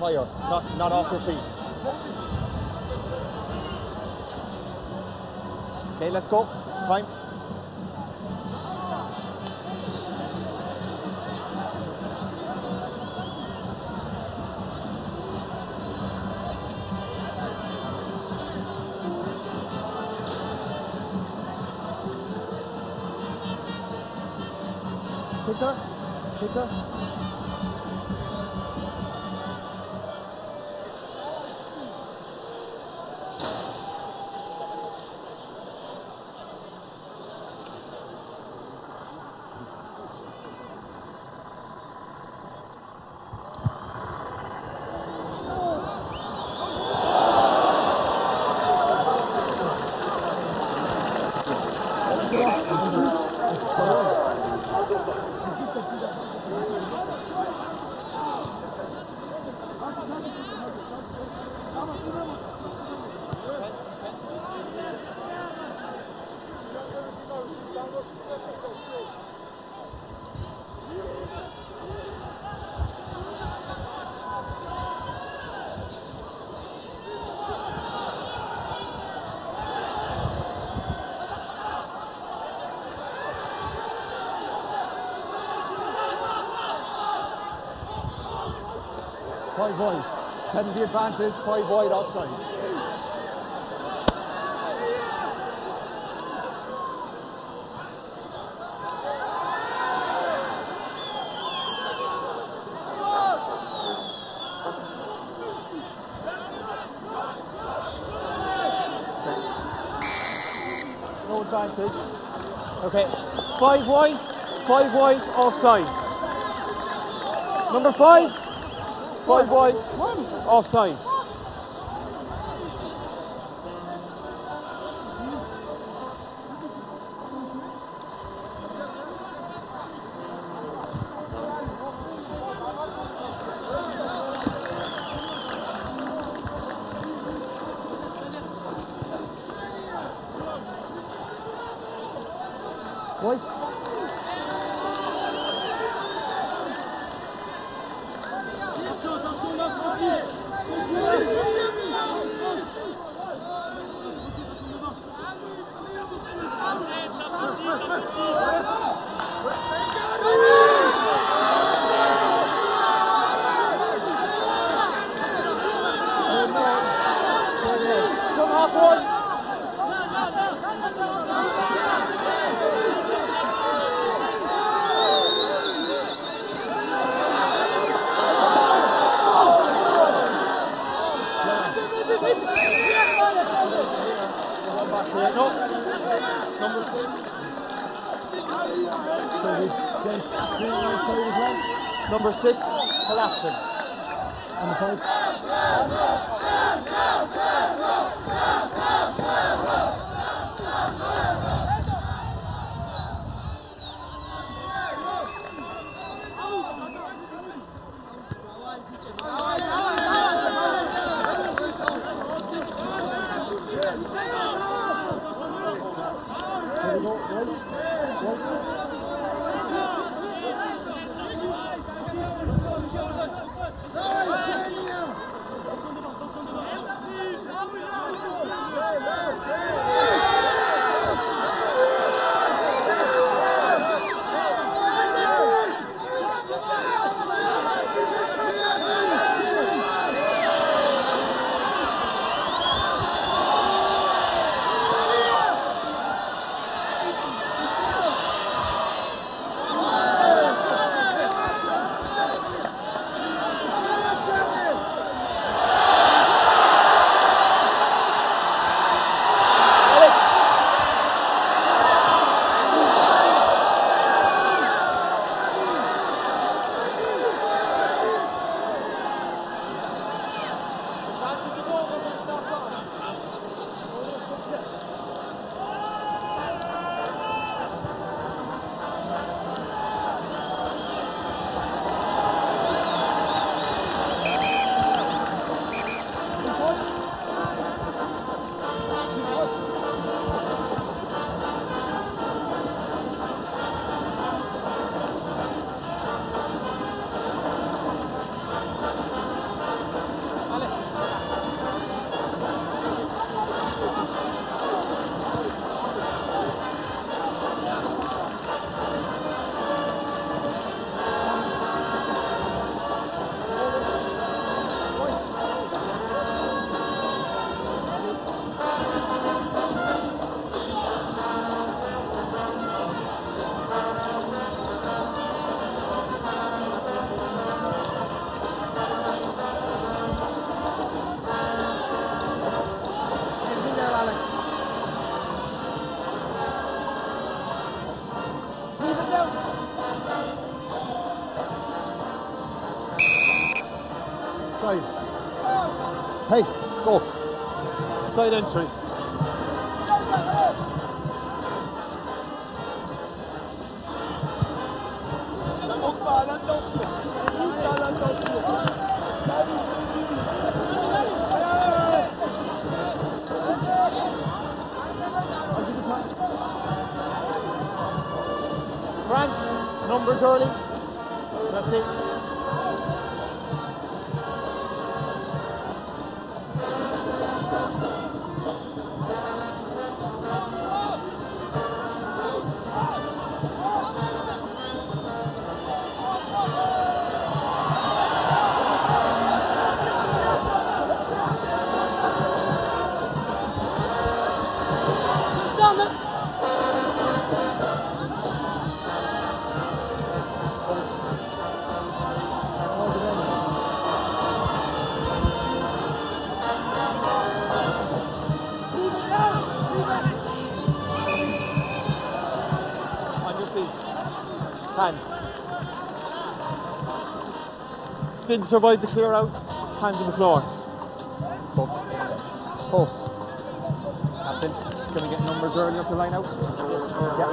higher. Not not off your feet. Okay, let's go. Time. Five wide. Penalty advantage, five wide offside. No advantage. Okay, five wide, five wide offside. Number five, five wide, offside. Side entry. Didn't survive the clear out. Hands on the floor. Close. Close. Captain, can we get numbers earlier to line out? Yeah.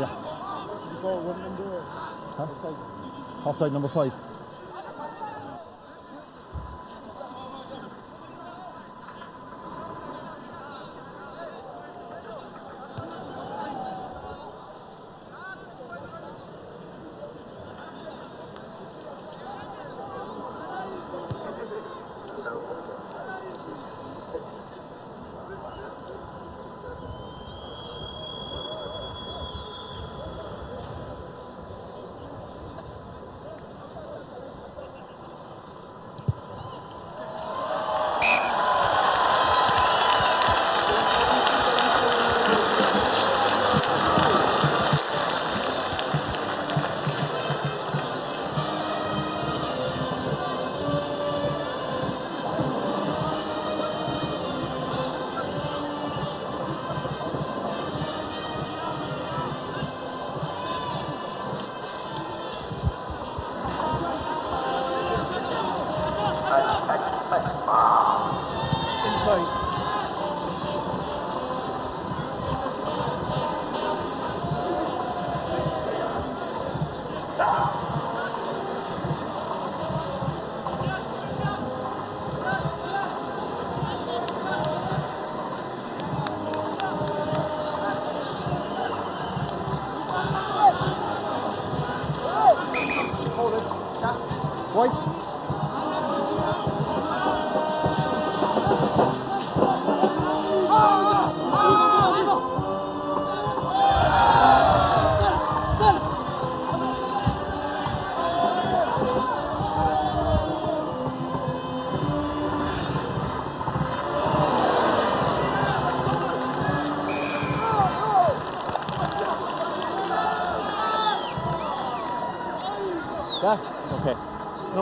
Yeah. Offside number five.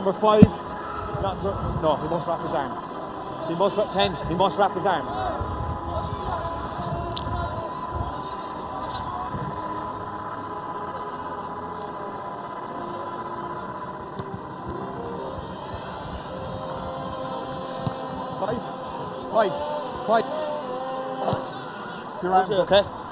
Number five. Not no, he must wrap his arms. He must wrap ten. He must wrap his arms. Five. Five. Five. Your arms, Okay. okay?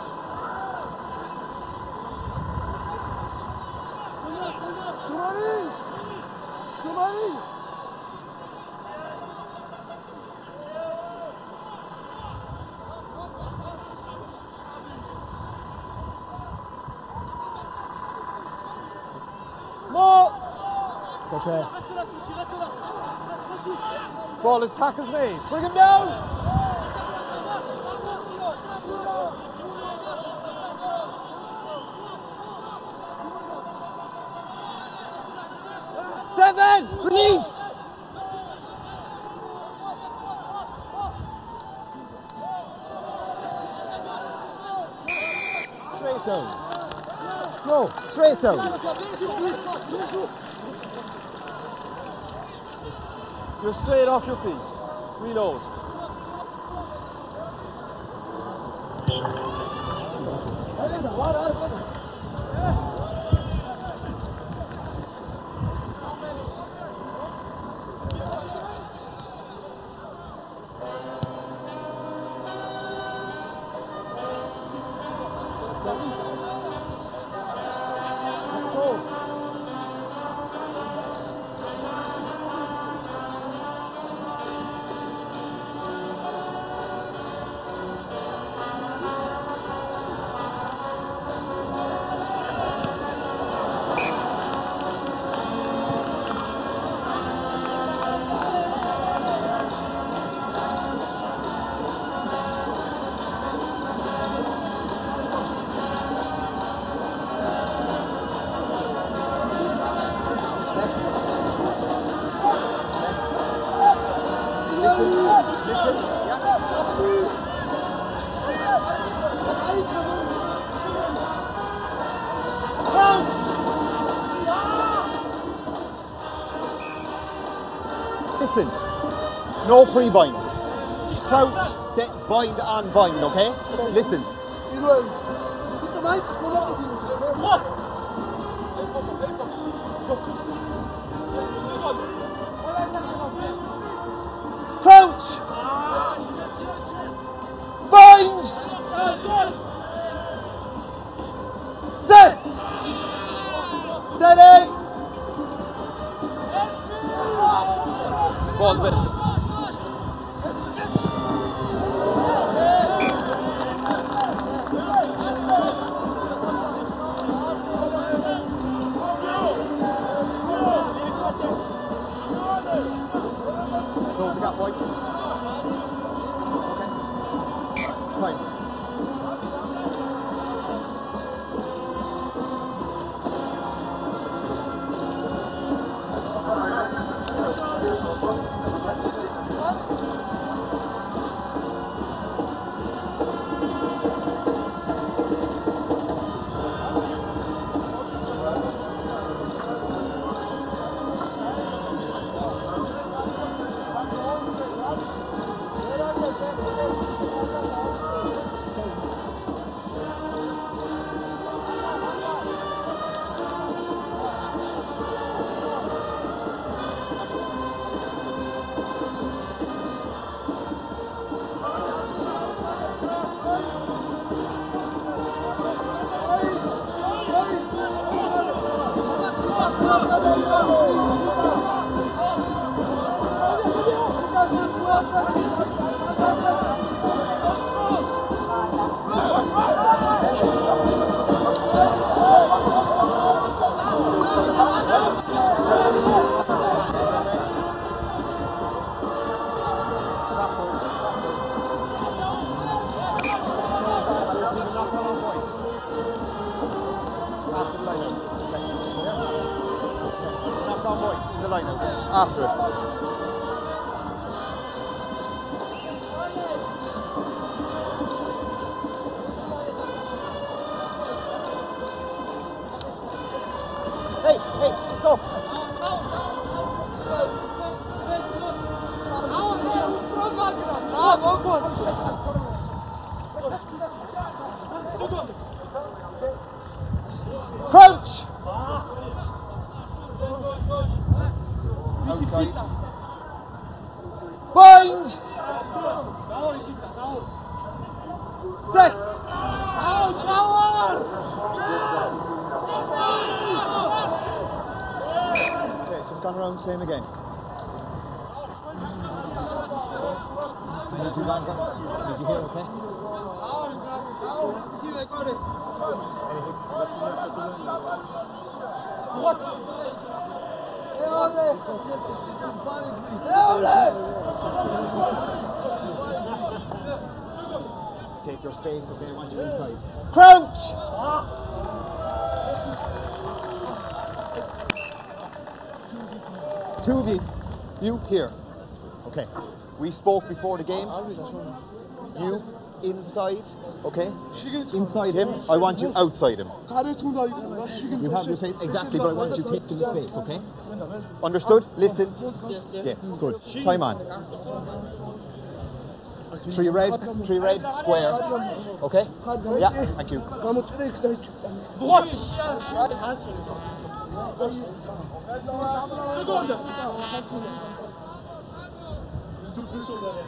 More. Okay. Ball is tackles me. Bring him down. Seven. Release. Straight down. No, straight down. You're straight off your feet. Reload. No pre-binds. Crouch, bind on bind, okay? Listen, spoke before the game. You inside, okay? Inside him. I want you outside him. You have your space exactly, but I want you taking the space, okay? Understood? Listen. Yes, Yes. good. Time on. Three red, three red, square. Okay? Yeah, thank you.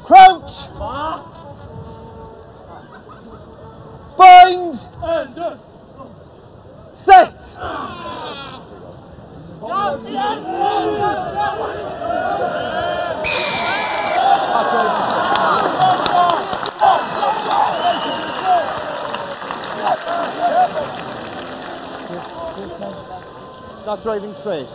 Crouch! Bind! Set! Not driving straight.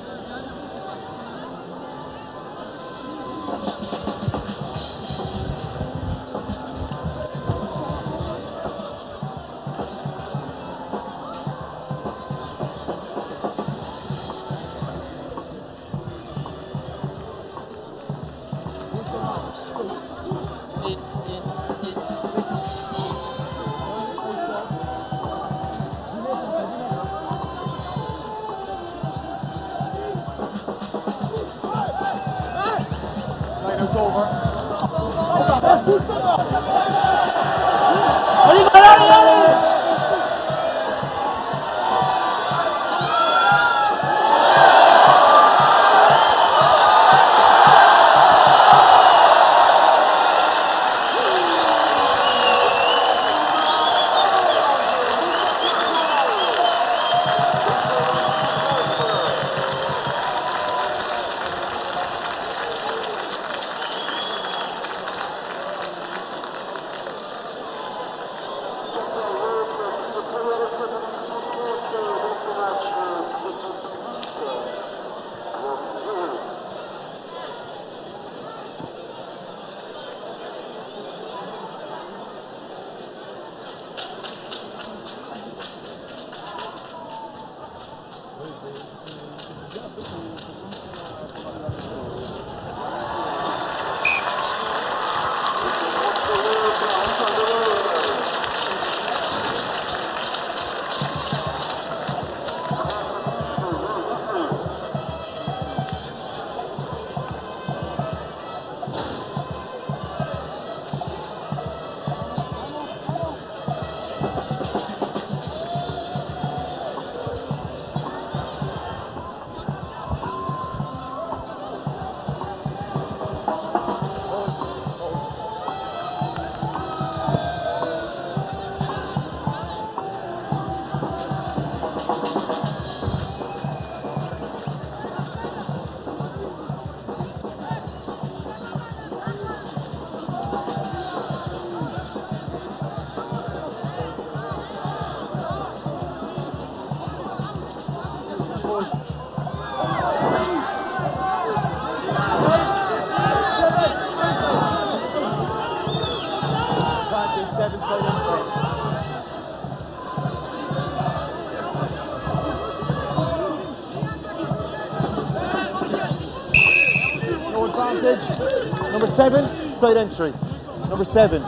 Entry. Number seven.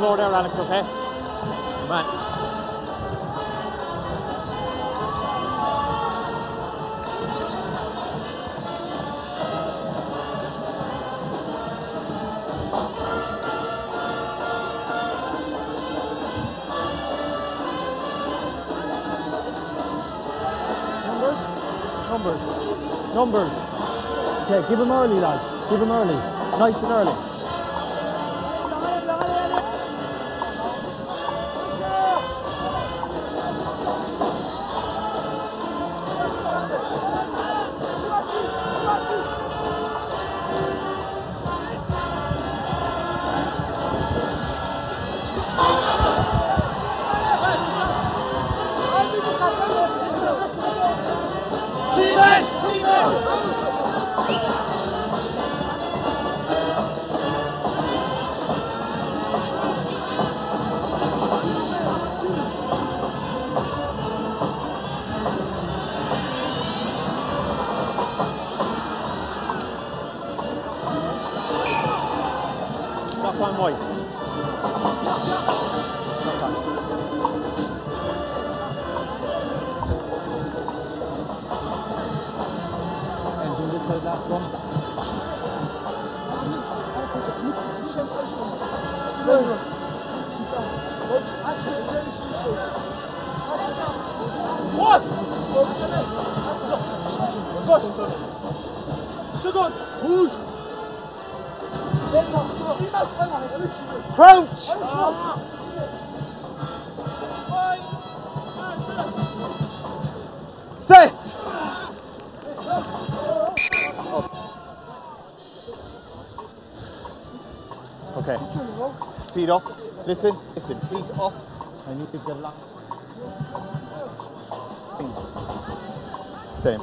slow down, Alex, okay? Come on. Numbers. Numbers. Okay, give them early, lads. Give them early. Nice and early. Engine this side, last one. What? Second. Rouge. Crouch! Feet. Listen, listen. Feet up. I need to get lot. Same.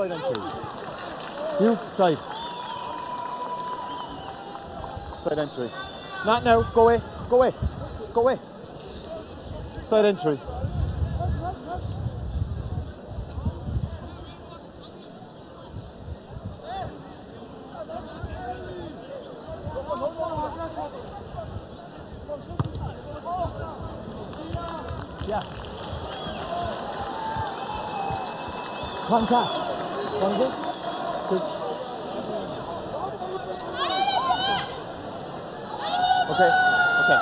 Side entry. You, side. Side entry. Not now. Go away. Go away. Go away. Side entry. Yeah. Contact. Contact. Okay. Okay.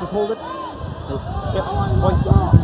Just hold it. Yep. Points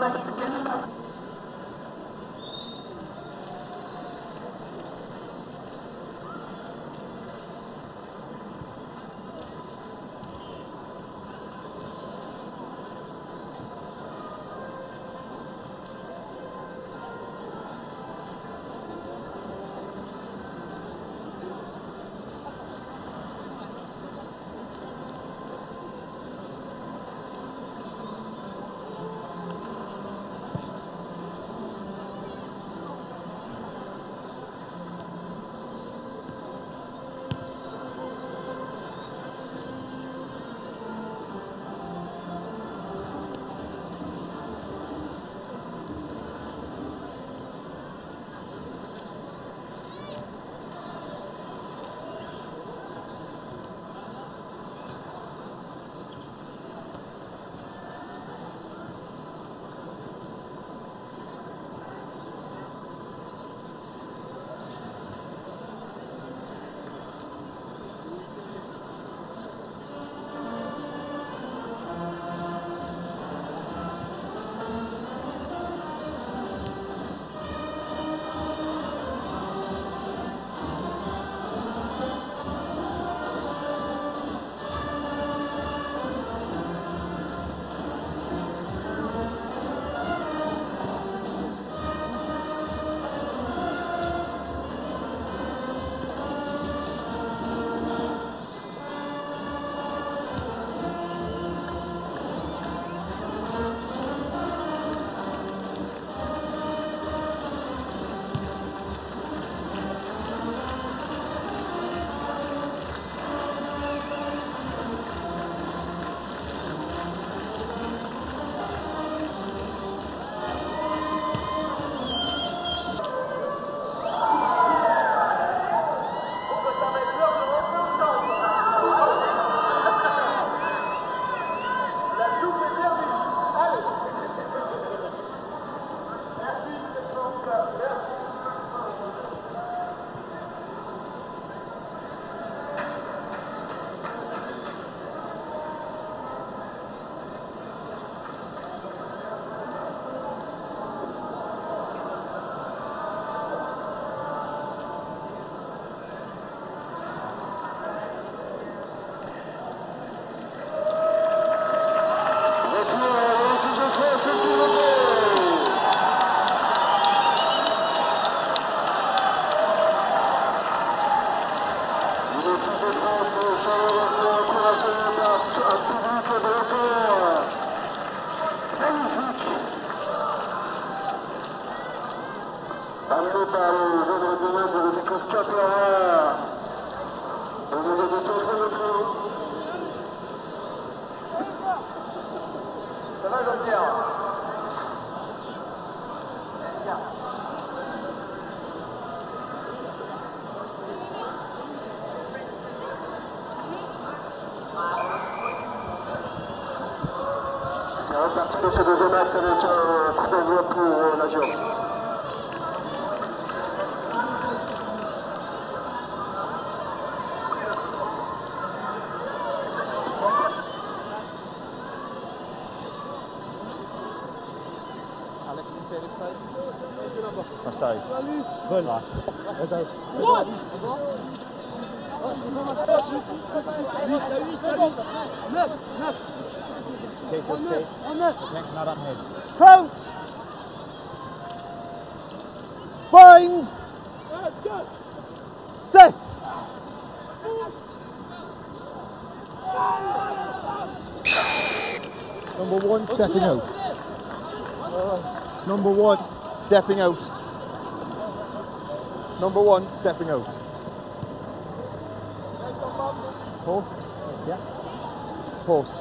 Thank you. Good loss. Done. Take your space. Okay, not on his. Crouch! Bind! Set! Number one stepping out. Number one stepping out. Number one stepping out. Post. Yeah. Post.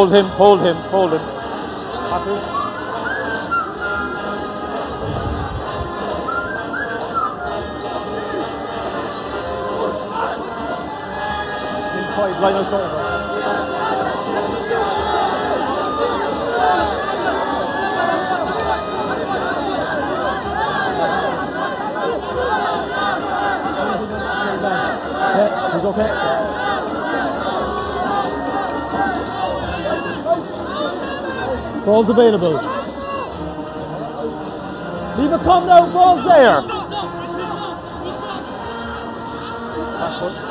Hold him, hold him, hold him. Happy. Line out over. Yeah, he's okay. Ball's available. Leave it come now, ball's there. Backward.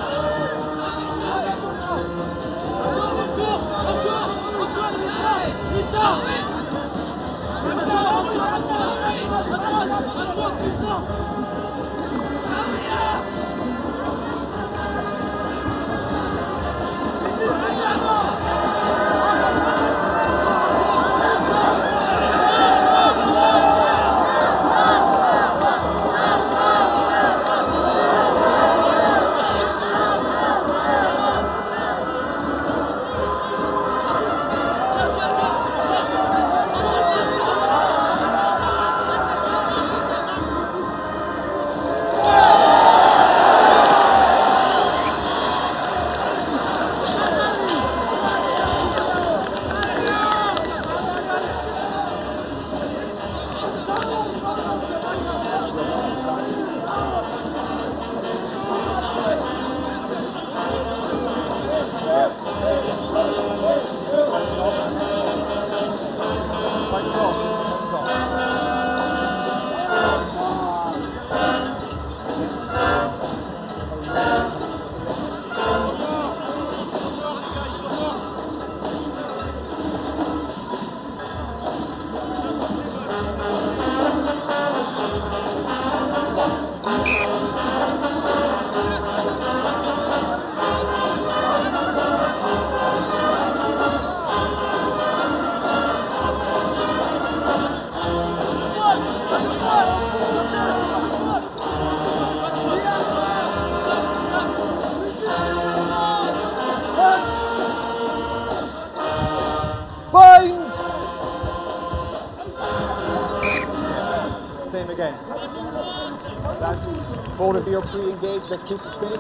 Let's keep the space.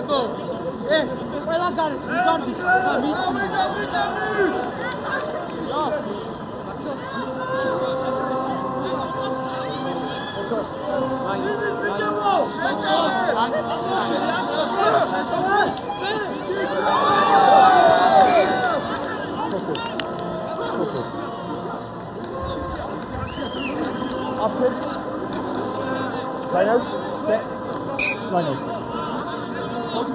tempo. Eh, juega Gareth, Ricardi, bravísimo. Ja. Abzug. Lijnhuis. Lijnhuis.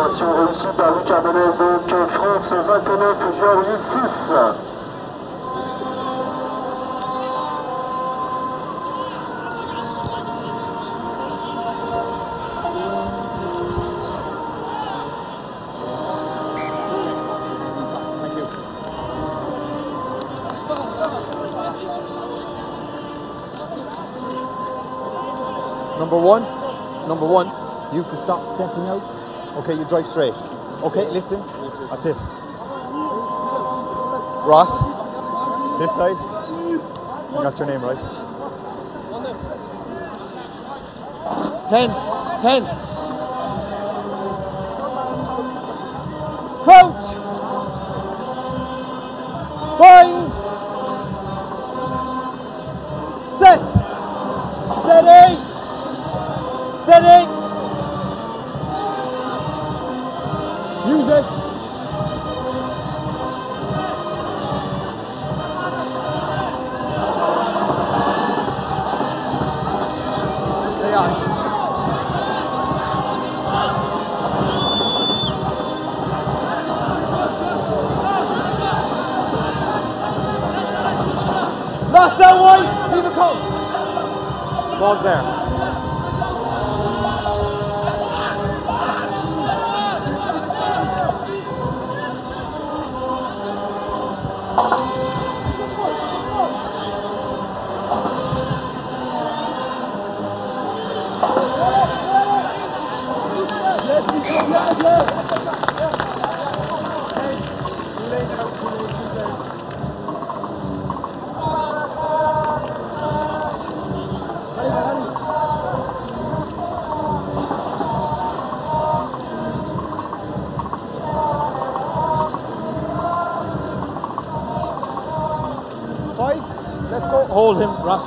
Transformation réussie par Menez, donc France 29, Géorgie 6. Thank you. Number one, number one, you have to stop stepping out. Okay, you drive straight. Okay, listen. That's it. Ross, this side. I got your name right. 10, 10.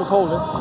Hold him. Ross just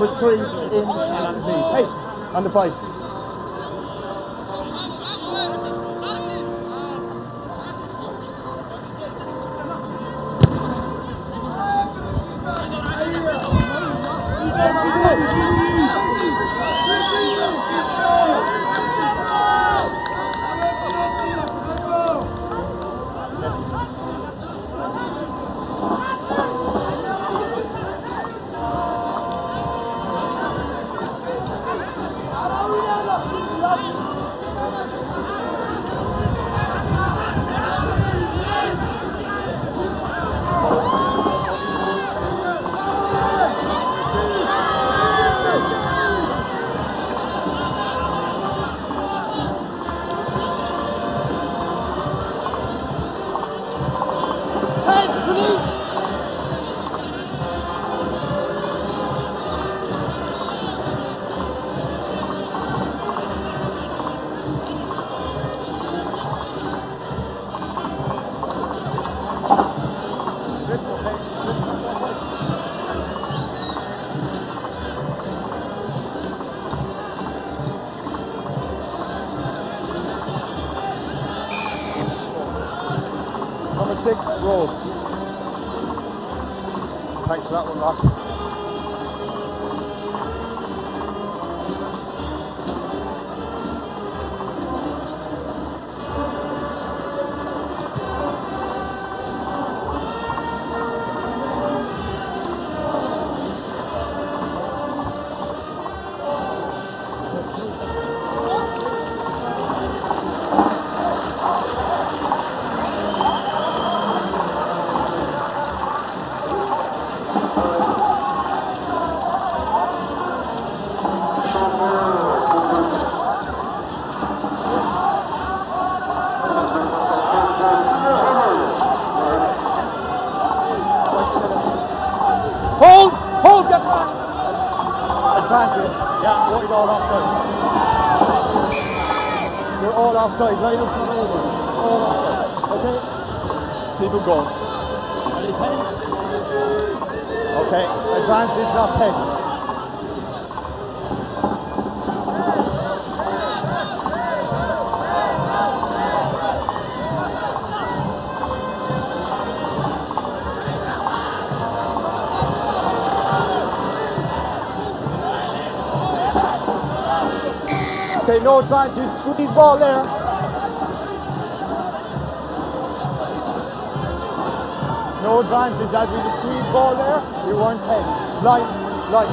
Number three Captain, please! Offside. Line up. All offside. Okay? Keep them going. Okay, advantage, not 10. Okay, no advantage. Squeeze ball there. No advantage as we just squeeze ball there. We weren't 10. Line, line.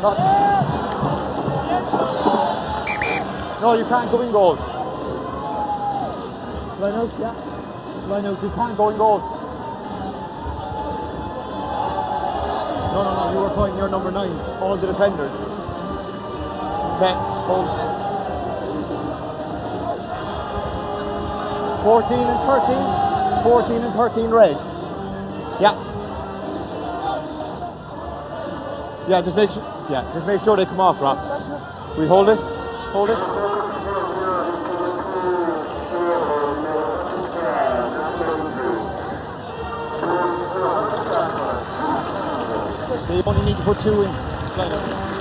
Not. No, you can't go in goal. Line out, yeah. Line out, you can't go in goal. No, no, you were fine, you're number nine. All the defenders. Okay, hold. 14 and 13. 14 and 13 red. Yeah. Yeah, just make sure. Yeah, just make sure they come off, Ross. We hold it. Hold it. Put two in.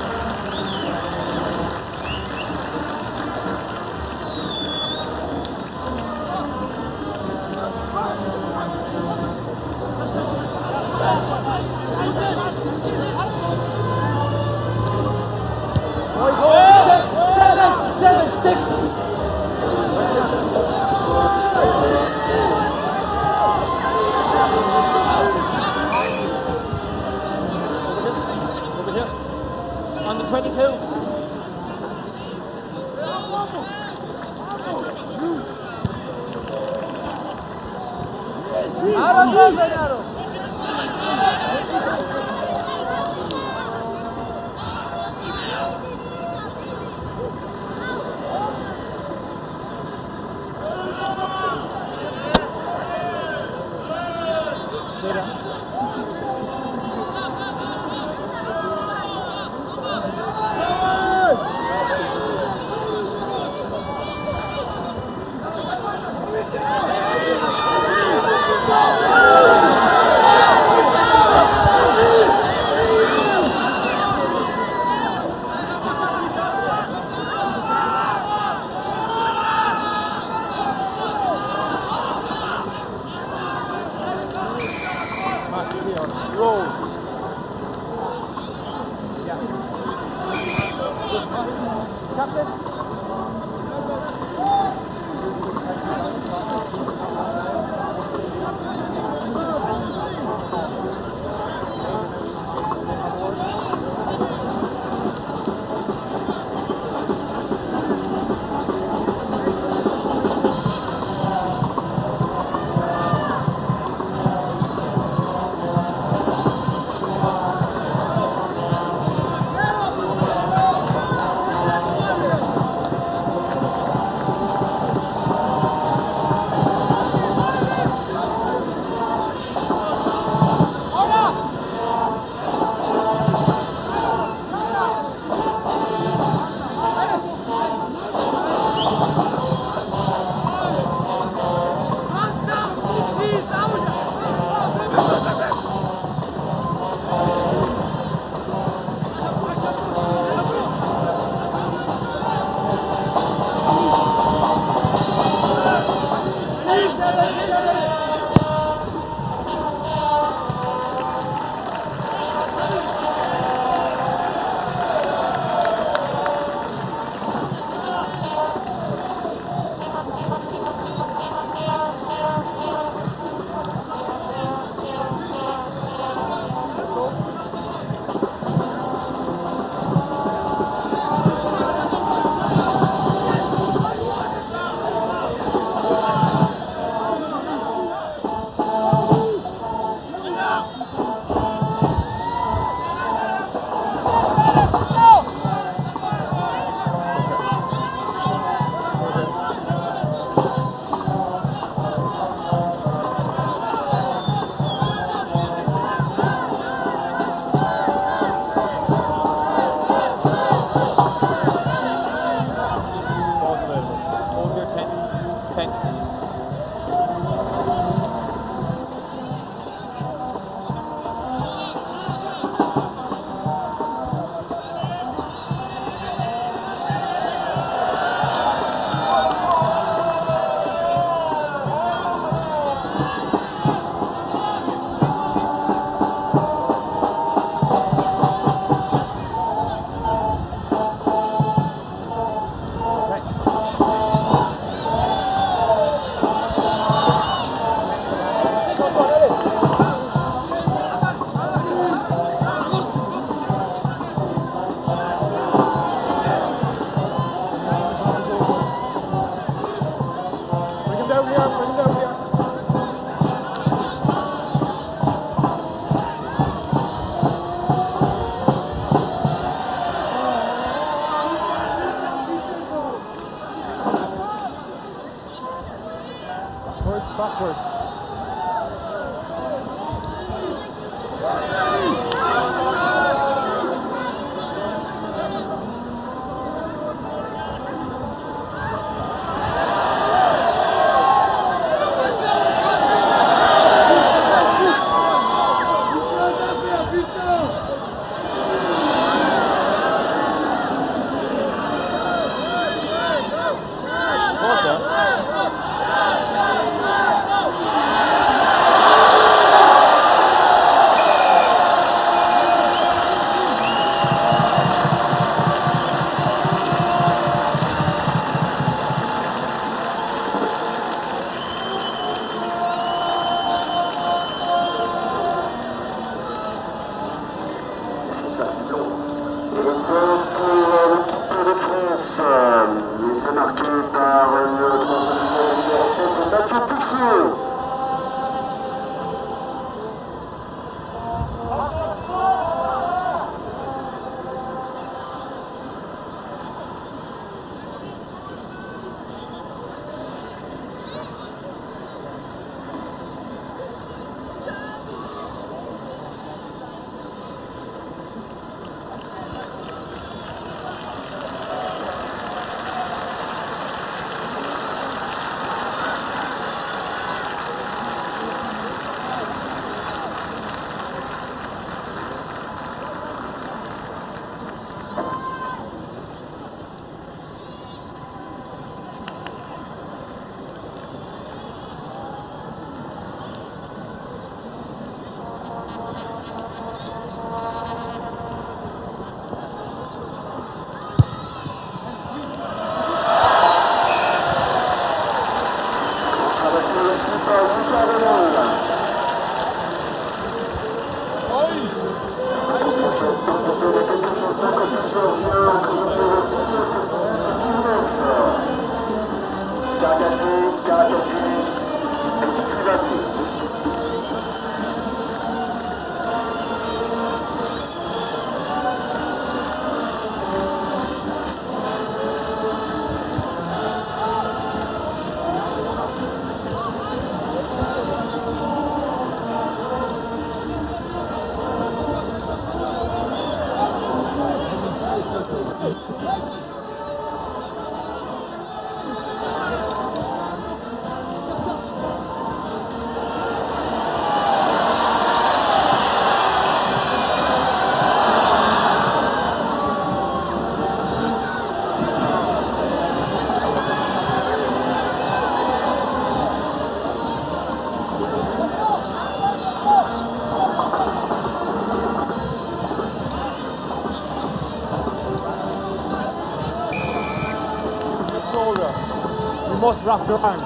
Must wrap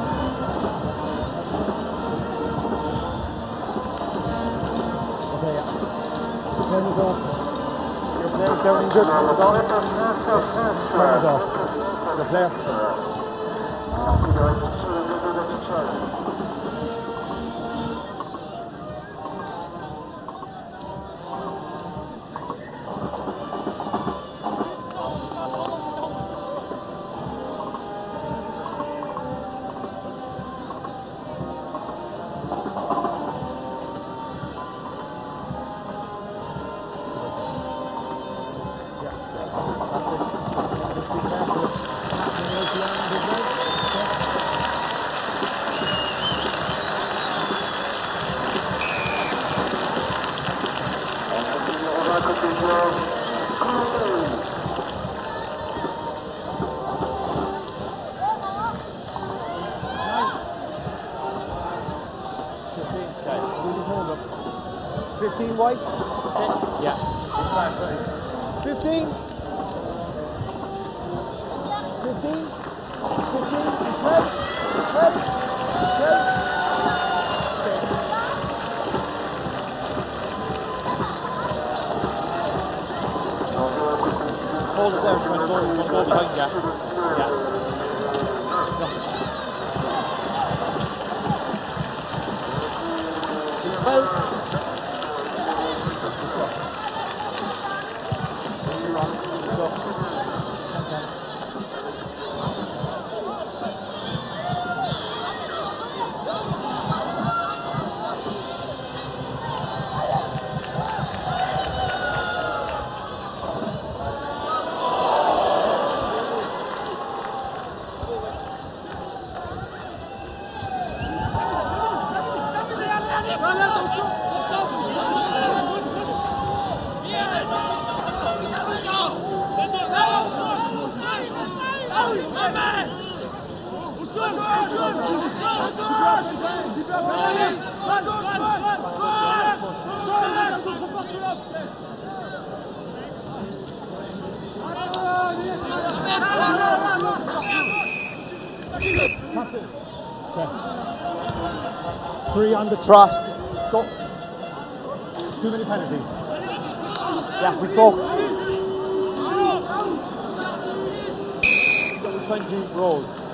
On. Go. Too many penalties. Yeah, we spoke. 20 rolls.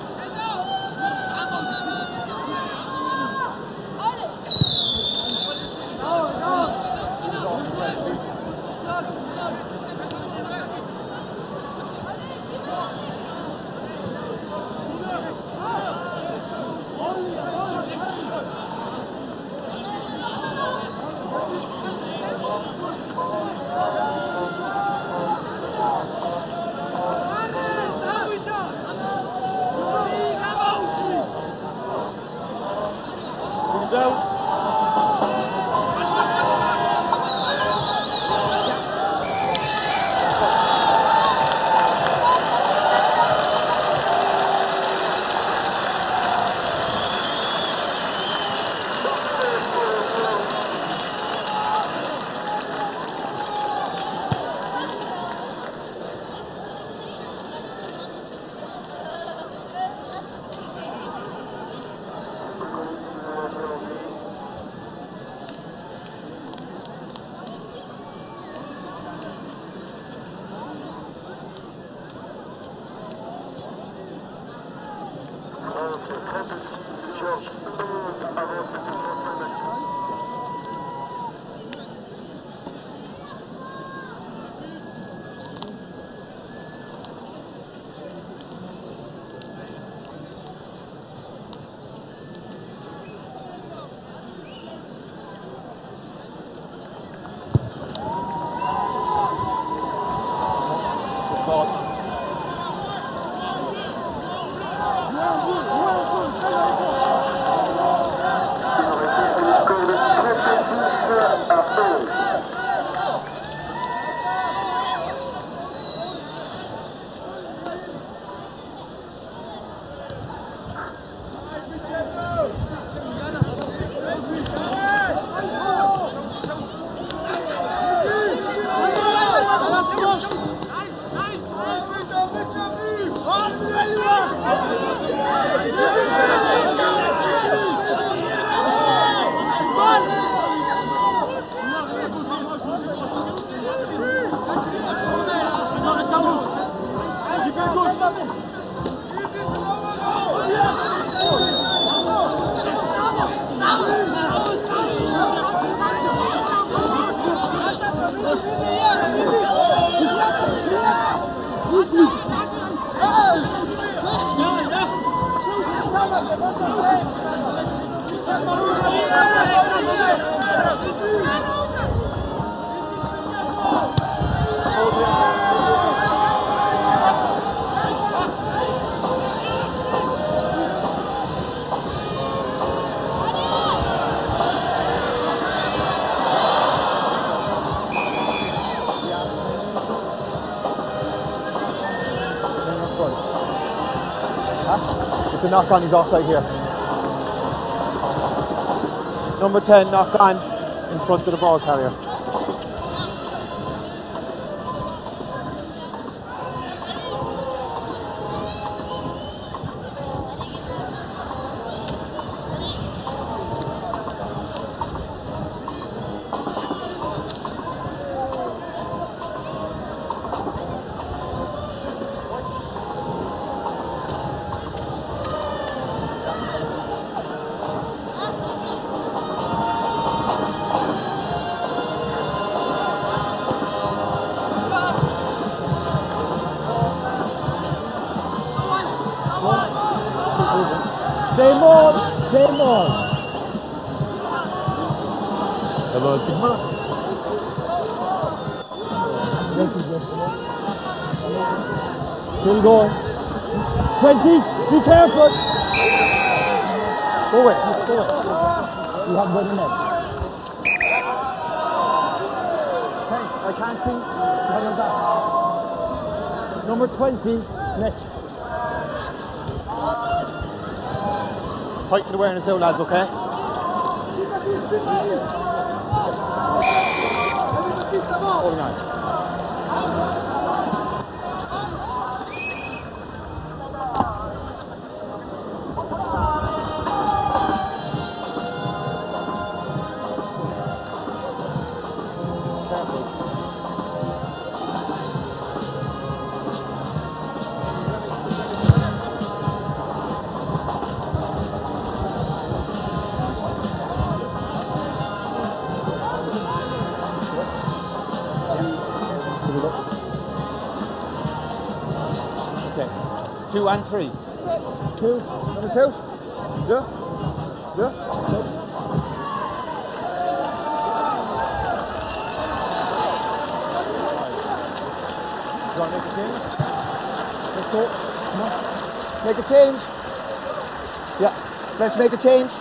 Knock on, he's offside here. Number 10, knock on in front of the ball carrier. Lads, okay? Two and three. Two. Number two. Yeah. Yeah. Want make a change? Let's go. Come on. Make a change. Yeah. Let's make a change.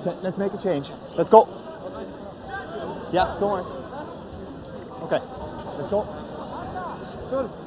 Okay, let's make a change. Let's go. Yeah, don't worry. Okay, let's